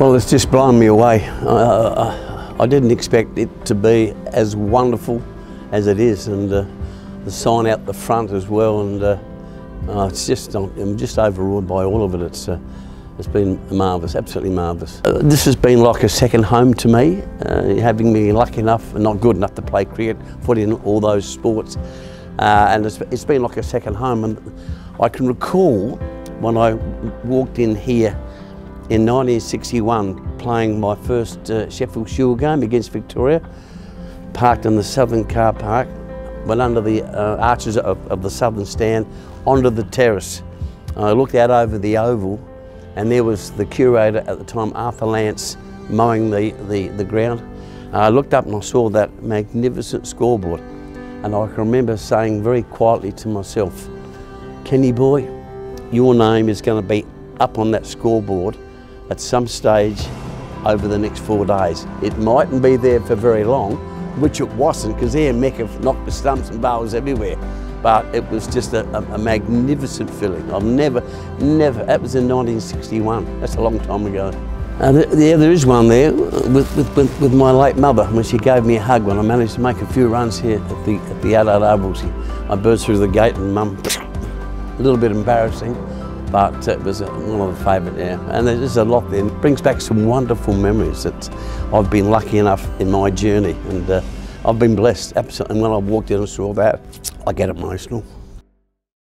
Well, it's just blown me away. Uh, I didn't expect it to be as wonderful as it is, and uh, the sign out the front as well. And uh, uh it's just, I'm just overawed by all of it. It's, uh, it's been marvellous, absolutely marvellous. Uh, this has been like a second home to me, having me lucky enough and not good enough to play cricket, footy, and all those sports. and it's, it's been like a second home. And I can recall when I walked in here in 1961 playing my first uh, Sheffield Shield game against Victoria, parked in the Southern car park, went under the uh, arches of, of, the Southern stand onto the terrace. I looked out over the oval and there was the curator at the time, Arthur Lance, mowing the, the, the ground. I looked up and I saw that magnificent scoreboard and I can remember saying very quietly to myself, Kenny boy, your name is going to be up on that scoreboard at some stage over the next four days. It mightn't be there for very long, which it wasn't, because Ian Meckiff knocked the stumps and bowls everywhere. But it was just a, a, magnificent feeling. I've never, never, that was in 1961. That's a long time ago. Uh, yeah, there is one there with, with, with, my late mother when she gave me a hug when I managed to make a few runs here at the, at the Adelaide Ovals. I burst through the gate and mum, a little bit embarrassing but it was one of the favourite, yeah. And there's a lot there. It brings back some wonderful memories that I've been lucky enough in my journey and uh, I've been blessed, absolutely. And when I walked in and saw that, I get emotional.